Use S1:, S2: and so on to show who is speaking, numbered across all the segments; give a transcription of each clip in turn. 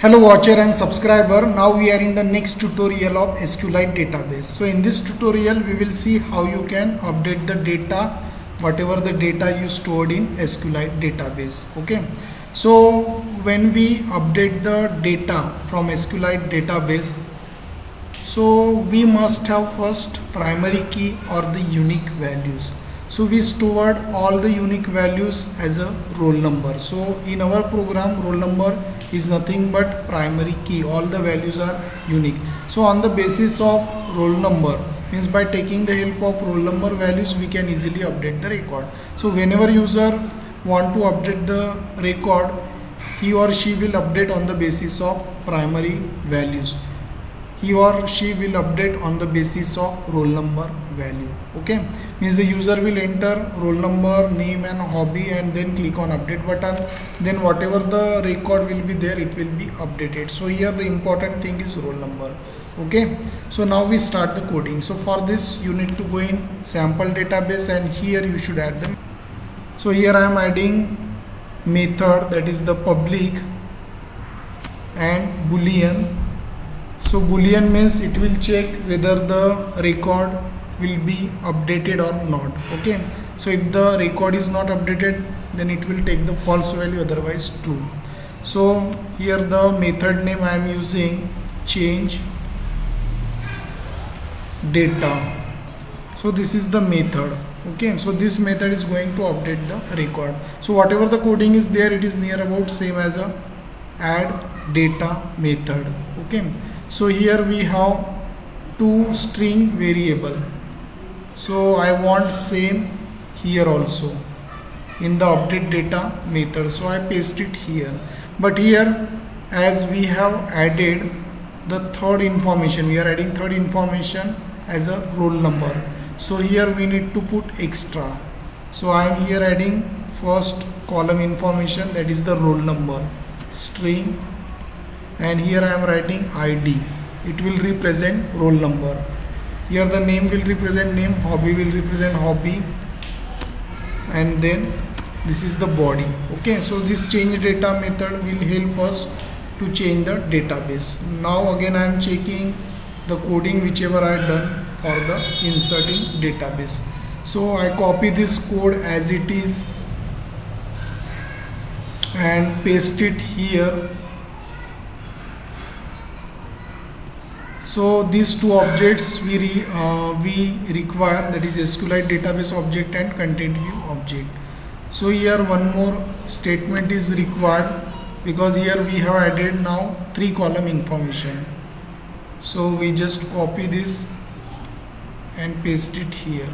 S1: Hello watcher and subscriber. Now we are in the next tutorial of SQLite database. So in this tutorial we will see how you can update the data whatever the data you stored in SQLite database. Okay. So when we update the data from SQLite database so we must have first primary key or the unique values so we stored all the unique values as a roll number so in our program roll number is nothing but primary key. All the values are unique. So on the basis of roll number means by taking the help of roll number values we can easily update the record. So whenever user want to update the record he or she will update on the basis of primary values he or she will update on the basis of roll number value okay? Means the user will enter roll number name and hobby and then click on update button. Then whatever the record will be there it will be updated. So here the important thing is roll number okay? So now we start the coding. So for this you need to go in sample database and here you should add them. So here i am adding method that is the public and boolean so boolean means it will check whether the record will be updated or not okay? So if the record is not updated then it will take the false value otherwise true. So here the method name i am using change data. So this is the method okay? So this method is going to update the record. So whatever the coding is there it is near about same as a add data method okay so here we have two string variable. So I want same here also in the update data method. So I paste it here. But here as we have added the third information we are adding third information as a roll number. So here we need to put extra. So I am here adding first column information that is the roll number string and here I am writing ID it will represent roll number. Here the name will represent name hobby will represent hobby. And then this is the body. Okay so this change data method will help us to change the database. Now again I am checking the coding whichever I have done for the inserting database. So I copy this code as it is and paste it here so these two objects we uh, we require that is SQLite database object and content view object. So here one more statement is required because here we have added now three column information. So we just copy this and paste it here.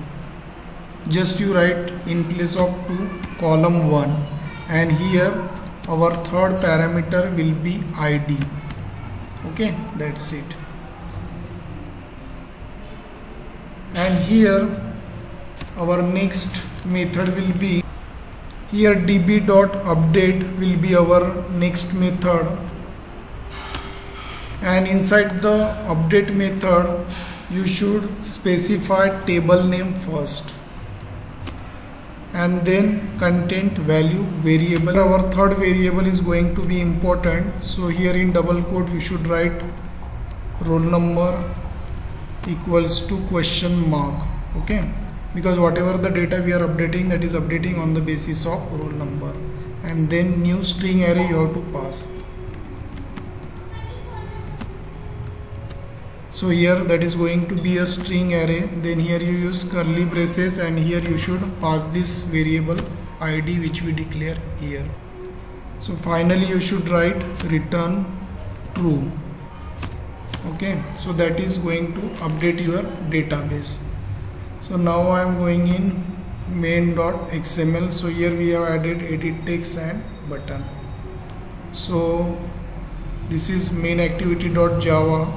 S1: Just you write in place of 2 column 1 and here our third parameter will be id okay that's it and here our next method will be here db.update will be our next method. And inside the update method you should specify table name first. And then content value variable. Our third variable is going to be important. So here in double quote you should write roll number equals to question mark okay? Because whatever the data we are updating that is updating on the basis of roll number. And then new string array you have to pass. So here that is going to be a string array. Then here you use curly braces and here you should pass this variable id which we declare here. So finally you should write return true okay so that is going to update your database. So now I am going in main.xml so here we have added edit text and button. So this is main activity.java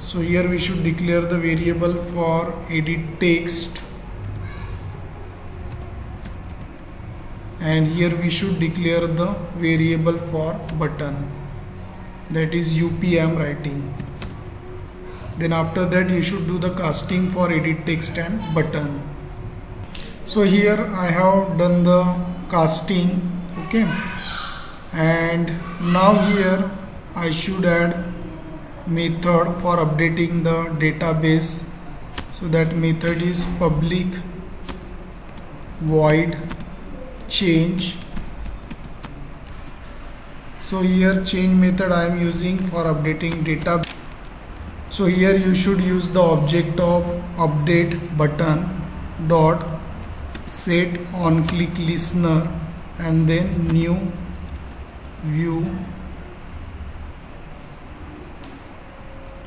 S1: so here we should declare the variable for edit text. And here we should declare the variable for button that is UPM writing. Then after that you should do the casting for edit text and button. So here I have done the casting okay? And now here I should add method for updating the database. So that method is public void change so here change method I am using for updating data. So here you should use the object of update button dot set on click listener and then new view.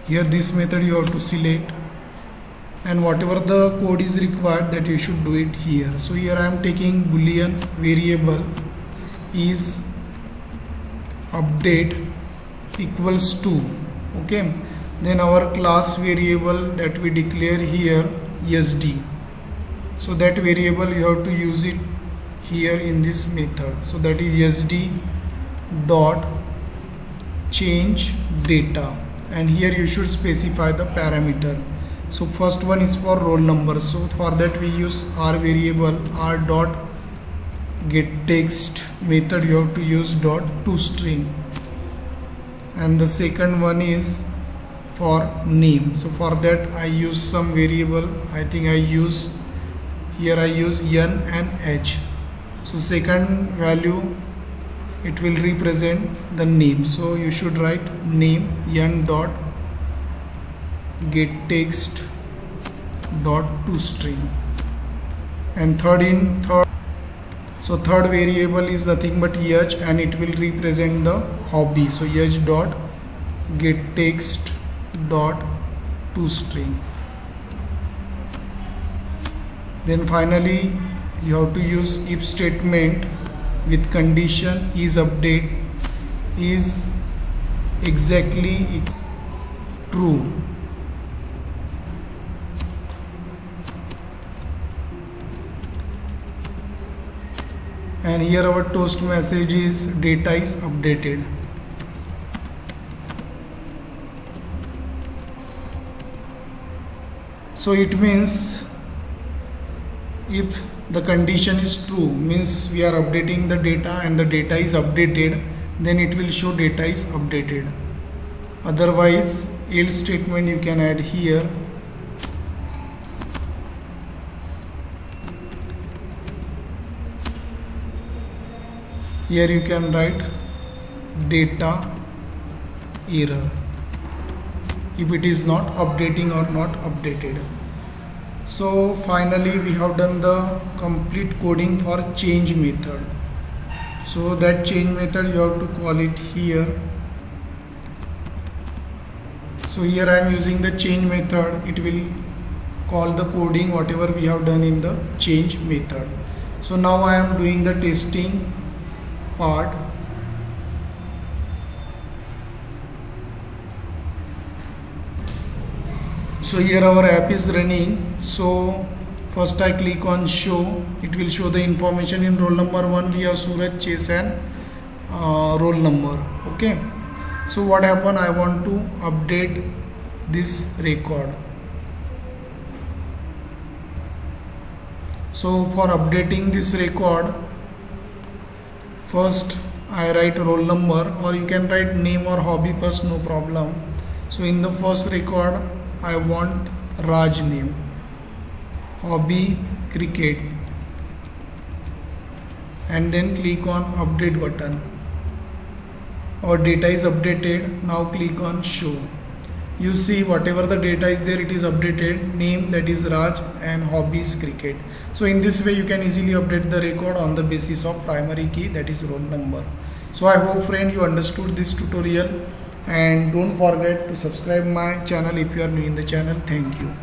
S1: Here this method you have to select and whatever the code is required that you should do it here. So here I am taking boolean variable is update equals to okay? Then our class variable that we declare here sd so that variable you have to use it here in this method. So that is sd dot change data. And here you should specify the parameter. So first one is for roll number. So for that we use r variable r dot get text method you have to use dot to string. And the second one is for name. So for that I use some variable. I think I use here I use n and h. So second value it will represent the name. So you should write name n dot get text dot to string. And third in third so third variable is nothing but h and it will represent the hobby. So h dot get text dot to string. Then finally you have to use if statement with condition is update is exactly true and here our toast message is data is updated. So it means if the condition is true means we are updating the data and the data is updated then it will show data is updated. Otherwise else statement you can add here here you can write data error. If it is not updating or not updated. So finally we have done the complete coding for change method. So that change method you have to call it here. So here I am using the change method. It will call the coding whatever we have done in the change method. So now I am doing the testing part. So here our app is running. So first I click on show. It will show the information in roll number 1 we have Suraj Chase uh, roll number. Okay? So what happened? I want to update this record. So for updating this record first I write roll number or you can write name or hobby first no problem. So in the first record I want Raj name. Hobby cricket. And then click on update button. Our data is updated now click on show you see whatever the data is there it is updated. Name that is Raj and hobbies cricket. So in this way you can easily update the record on the basis of primary key that is roll number. So I hope friend you understood this tutorial. And don't forget to subscribe my channel if you are new in the channel. Thank you